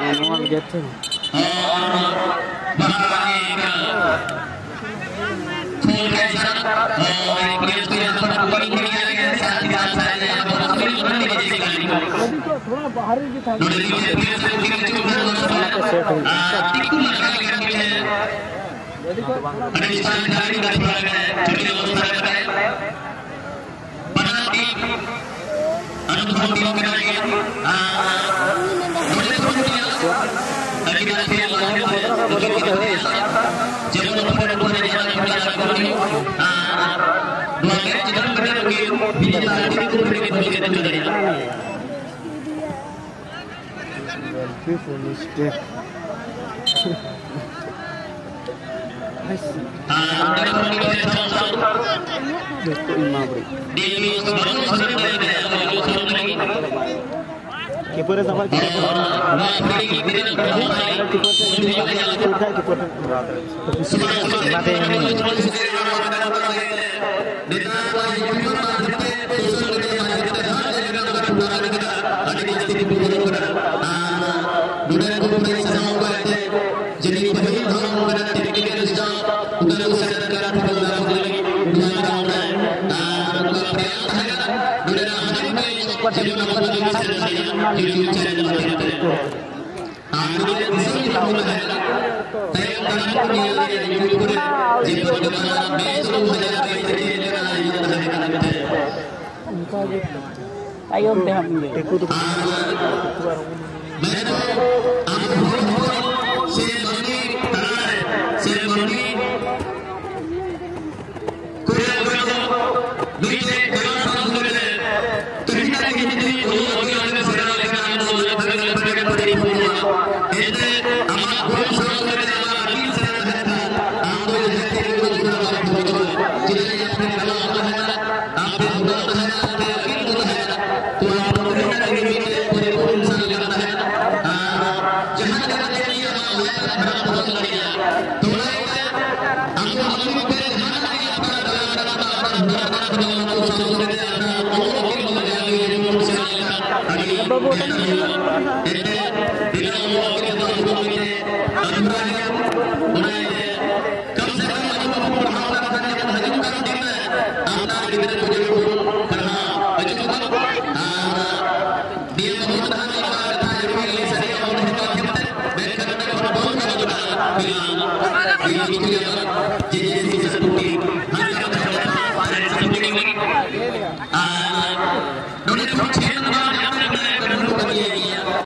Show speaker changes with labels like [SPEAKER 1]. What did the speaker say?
[SPEAKER 1] manual get him.
[SPEAKER 2] बाहर
[SPEAKER 1] beautiful mistake. I see. Betul imam beri.
[SPEAKER 2] Di sebangun sebenarnya
[SPEAKER 1] keeper suffer
[SPEAKER 2] Dunia kumpul bersama
[SPEAKER 1] Ayo, deh, ambil.
[SPEAKER 2] Jadi, 노래 좀 재는 거